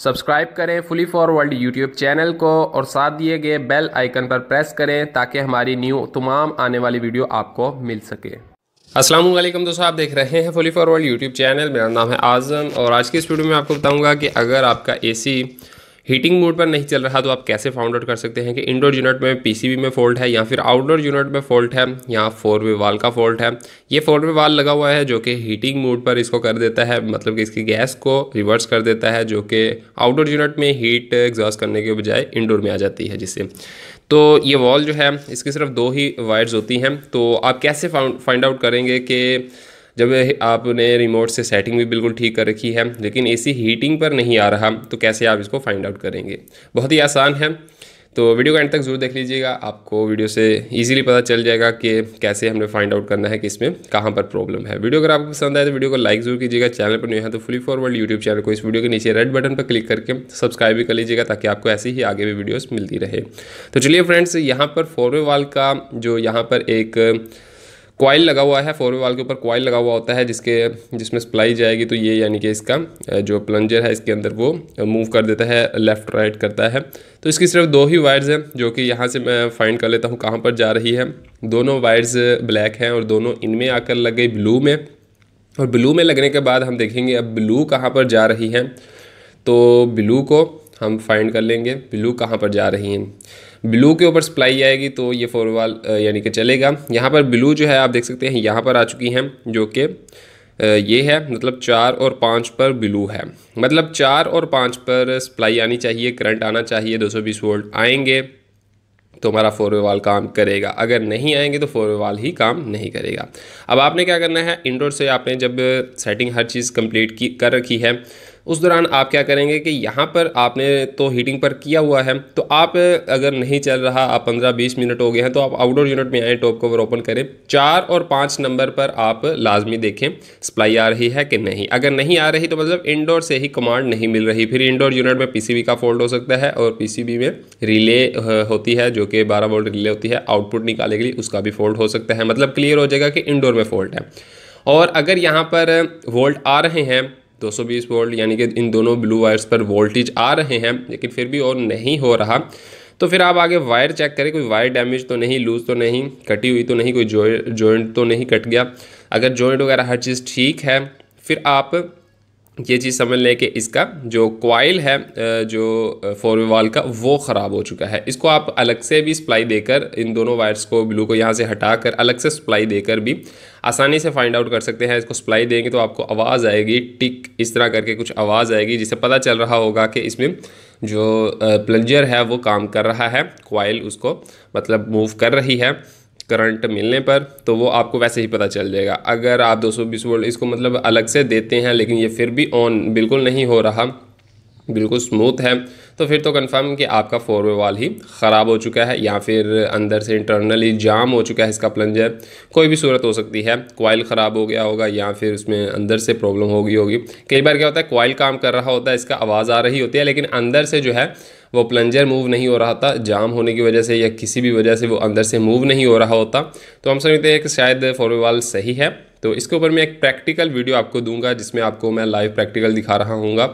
Subscribe करें fully फॉरवर्ल्ड YouTube channel को और साथ दिए गए बेल आइकन पर प्रेस करें ताकि हमारी न्यू तमाम आने वाली वीडियो आपको मिल सके। अस्सलाम वालेकुम दोस्तों, आप देख रहे हैं फुली फॉरवर्ल्ड यूट्यूब चैनल। मेरा नाम है आज़म और आज की इस वीडियो में आपको बताऊँगा कि अगर आपका एसी हीटिंग मोड पर नहीं चल रहा तो आप कैसे फाउंड आउट कर सकते हैं कि इंडोर यूनिट में पीसीबी में फॉल्ट है या फिर आउटडोर यूनिट में फॉल्ट है या फोर वे वाल का फॉल्ट है? ये फोर वे वाल लगा हुआ है जो कि हीटिंग मोड पर इसको कर देता है मतलब कि इसकी गैस को रिवर्स कर देता है जो कि आउटडोर यूनिट में हीट एग्जॉस्ट करने के बजाय इंडोर में आ जाती है जिससे। तो ये वॉल जो है, इसकी सिर्फ़ दो ही वायर्स होती हैं तो आप कैसे फाउंड फाइंड आउट करेंगे कि जब आपने रिमोट से सेटिंग भी बिल्कुल ठीक कर रखी है, लेकिन एसी हीटिंग पर नहीं आ रहा तो कैसे आप इसको फाइंड आउट करेंगे? बहुत ही आसान है। तो वीडियो का एंड तक ज़रूर देख लीजिएगा, आपको वीडियो से इजीली पता चल जाएगा कि कैसे हमने फाइंड आउट करना है कि इसमें कहाँ पर प्रॉब्लम है। वीडियो अगर आपको पसंद आए तो वीडियो को लाइक ज़रूर कीजिएगा चैनल पर नहीं है तो फुली फॉरवर्ड यूट्यूब चैनल को इस वीडियो के नीचे रेड बटन पर क्लिक करके सब्सक्राइब भी कर लीजिएगा, ताकि आपको ऐसी ही आगे भी वीडियोज़ मिलती रहे। तो चलिए फ्रेंड्स यहाँ पर फोरवे वाल का जो यहाँ पर एक कॉयल लगा हुआ है फोर वाल के ऊपर कॉयल लगा हुआ होता है, जिसके, जिसमें सप्लाई जाएगी तो ये यानी कि इसका जो प्लंजर है, इसके अंदर वो मूव कर देता है लेफ़्ट राइट करता है। तो इसकी सिर्फ़ दो ही वायर्स हैं, जो कि यहाँ से मैं फाइंड कर लेता हूँ, कहाँ पर जा रही है। दोनों वायर्स ब्लैक हैं और दोनों इनमें आकर लग गई ब्लू में। और ब्लू में लगने के बाद हम देखेंगे अब ब्लू कहाँ पर जा रही है। तो ब्लू को हम फाइंड कर लेंगे। ब्लू कहाँ पर जा रही हैं? ब्लू के ऊपर सप्लाई आएगी तो ये फोरवाल यानी कि चलेगा। यहाँ पर ब्लू जो है, आप देख सकते हैं, यहाँ पर आ चुकी हैं, जो कि ये है मतलब चार और पाँच पर ब्लू है। मतलब चार और पाँच पर सप्लाई आनी चाहिए करंट आना चाहिए 220 वोल्ट आएँगे तो हमारा फोर वे वाल काम करेगा। अगर नहीं आएँगे तो फोर वे वाल ही काम नहीं करेगा। अब आपने क्या करना है? इंडोर से आपने जब सेटिंग हर चीज़ कंप्लीट की, कर रखी है उस दौरान आप क्या करेंगे कि यहाँ पर आपने तो हीटिंग पर किया हुआ है तो आप अगर नहीं चल रहा, आप पंद्रह बीस मिनट हो गए हैं तो आप आउटडोर यूनिट में आए टॉप कवर ओपन करें। चार और पाँच नंबर पर आप लाजमी देखें सप्लाई आ रही है कि नहीं। अगर नहीं आ रही तो मतलब इनडोर से ही कमांड नहीं मिल रही। फिर इनडोर यूनिट में पीसीबी का फॉल्ट हो सकता है और पीसीबी में रिले होती है, जो कि बारह वोल्ट रिले होती है आउटपुट निकाले के लिए उसका भी फॉल्ट हो सकता है। मतलब क्लियर हो जाएगा कि इंडोर में फॉल्ट है। और अगर यहाँ पर वोल्ट आ रहे हैं 220 वोल्ट, यानी कि इन दोनों ब्लू वायर्स पर वोल्टेज आ रहे हैं, लेकिन फिर भी और नहीं हो रहा। तो फिर आप आगे वायर चेक करें, कोई वायर डैमेज तो नहीं, लूज़ तो नहीं, कटी हुई तो नहीं, कोई जॉइंट तो नहीं कट गया। अगर जॉइंट वगैरह हर चीज़ ठीक है, फिर आप ये चीज़ समझ लें कि इसका जो क्वाइल है जो फोर वाल का, वो ख़राब हो चुका है। इसको आप अलग से भी सप्लाई देकर, इन दोनों वायर्स को ब्लू को यहाँ से हटाकर, अलग से सप्लाई देकर भी आसानी से फाइंड आउट कर सकते हैं। इसको सप्लाई देंगे तो आपको आवाज़ आएगी, टिक, इस तरह करके कुछ आवाज़ आएगी, जिससे पता चल रहा होगा कि इसमें जो प्लंजर है, वो काम कर रहा है। क्वाइल उसको मतलब मूव कर रही है। करंट मिलने पर तो वो आपको वैसे ही पता चल जाएगा। अगर आप 220 वोल्ट इसको मतलब अलग से देते हैं, लेकिन ये फिर भी ऑन बिल्कुल नहीं हो रहा, बिल्कुल स्मूथ है तो फिर तो कंफर्म कि आपका फोर वे वाल ही ख़राब हो चुका है या फिर अंदर से इंटरनली जाम हो चुका है इसका प्लंजर कोई भी सूरत हो सकती है। कोयल ख़राब हो गया होगा या फिर उसमें अंदर से प्रॉब्लम हो गई होगी। कई बार क्या होता है कोयल काम कर रहा होता है, इसका आवाज़ आ रही होती है, लेकिन अंदर से जो है, वो प्लंजर मूव नहीं हो रहा था। जाम होने की वजह से या किसी भी वजह से वो अंदर से मूव नहीं हो रहा होता। तो हम समझते हैं कि शायद फोर वे वाल सही है। तो इसके ऊपर मैं एक प्रैक्टिकल वीडियो आपको दूँगा, जिसमें आपको मैं लाइव प्रैक्टिकल दिखा रहा हूँगा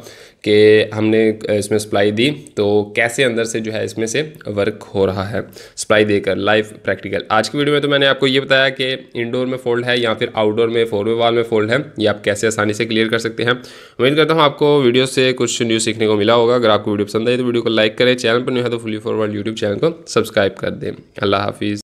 कि हमने इसमें सप्लाई दी। तो कैसे अंदर से जो है इसमें से वर्क हो रहा है सप्लाई देकर लाइव प्रैक्टिकल आज की वीडियो में तो मैंने आपको ये बताया कि इंडोर में फोल्ड है या फिर आउटडोर में फोर वाल में फोल्ड है, ये आप कैसे आसानी से क्लियर कर सकते हैं। उम्मीद करता हूँ आपको वीडियो से कुछ न्यूज़ सीखने को मिला होगा। अगर आपको वीडियो पसंद आई तो वीडियो को लाइक करें चैनल पर नहीं है तो फुली फॉरवर्ड यूट्यूब चैनल को सब्सक्राइब कर दें। अल्लाह हाफिज़।